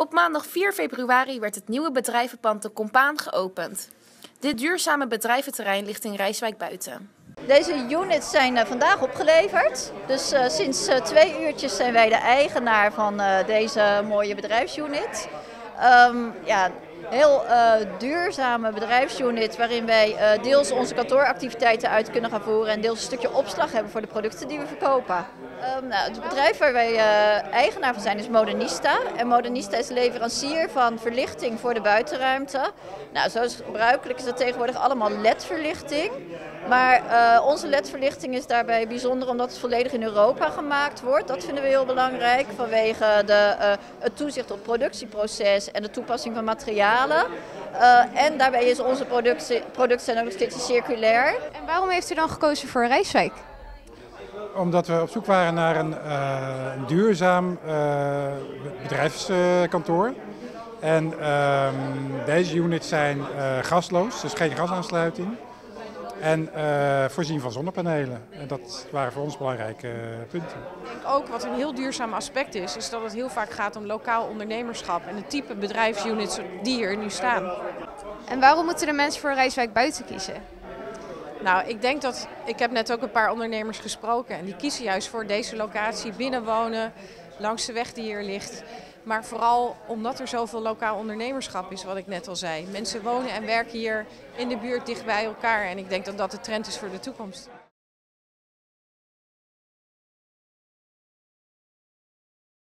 Op maandag 4 februari werd het nieuwe bedrijvenpand de Compaan geopend. Dit duurzame bedrijventerrein ligt in Rijswijk buiten. Deze units zijn uh, vandaag opgeleverd. Dus uh, sinds uh, twee uurtjes zijn wij de eigenaar van deze mooie bedrijfsunit. Um, ja, heel duurzame bedrijfsunit waarin wij deels onze kantooractiviteiten uit kunnen gaan voeren en deels een stukje opslag hebben voor de producten die we verkopen. Um, nou, het bedrijf waar wij uh, eigenaar van zijn is Modernista. En Modernista is leverancier van verlichting voor de buitenruimte. Nou, zoals gebruikelijk is dat tegenwoordig allemaal LED-verlichting. Maar onze LED-verlichting is daarbij bijzonder omdat het volledig in Europa gemaakt wordt. Dat vinden we heel belangrijk vanwege de, het toezicht op het productieproces en de toepassing van materialen. En daarbij is onze productie, producten nog steeds circulair. En waarom heeft u dan gekozen voor Rijswijk? Omdat we op zoek waren naar een, uh, een duurzaam uh, bedrijfskantoor. En ehm, deze units zijn gasloos, dus geen gasaansluiting. En uh, voorzien van zonnepanelen. En dat waren voor ons belangrijke uh, punten. Ik denk ook wat een heel duurzaam aspect is, is dat het heel vaak gaat om lokaal ondernemerschap en het type bedrijfsunits die hier nu staan. En waarom moeten de mensen voor Rijswijk buiten kiezen? Nou, ik denk dat, ik heb net ook een paar ondernemers gesproken en die kiezen juist voor deze locatie, binnenwonen, langs de weg die hier ligt. Maar vooral omdat er zoveel lokaal ondernemerschap is, wat ik net al zei. Mensen wonen en werken hier in de buurt dicht bij elkaar en ik denk dat dat de trend is voor de toekomst.